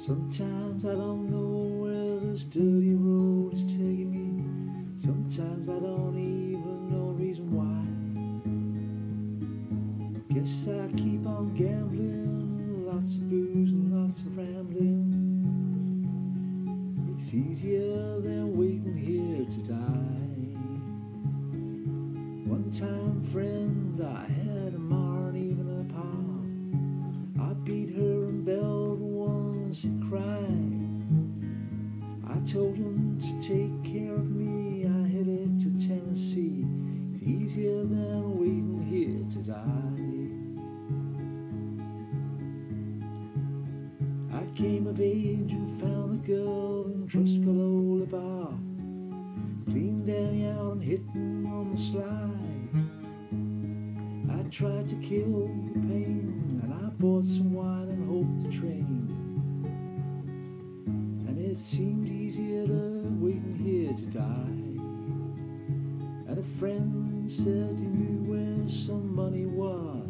Sometimes I don't know where this dirty road is taking me. Sometimes I don't even know the reason why. Guess I keep on gambling, lots of booze and lots of rambling. It's easier than waiting here to die. One time, friend, I had a ma and even a pa. I beat her cried. I told him to take care of me. I headed to Tennessee. It's easier than waiting here to die. I came of age and found a girl in Truscalola Bar. Cleaned Danny out and hitting on the slide. I tried to kill the pain and I bought some wine and hoped the train. It seemed easier than waiting here to die. And a friend said he knew where some money was.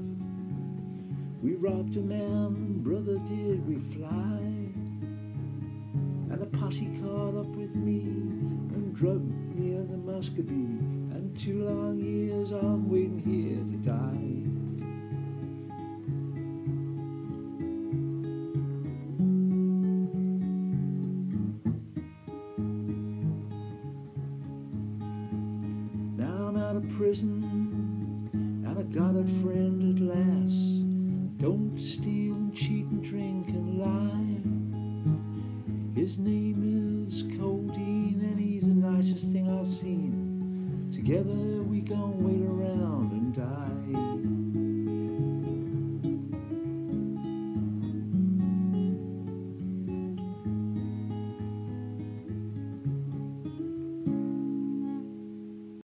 We robbed a man, brother, did we fly? And a posse caught up with me and drugged me in the Muscovy. And two long years I'm waiting here to die. Prison and I got a friend at last. Don't steal and cheat and drink and lie. His name is Codeine and he's the nicest thing I've seen. Together we gon' wait around and die.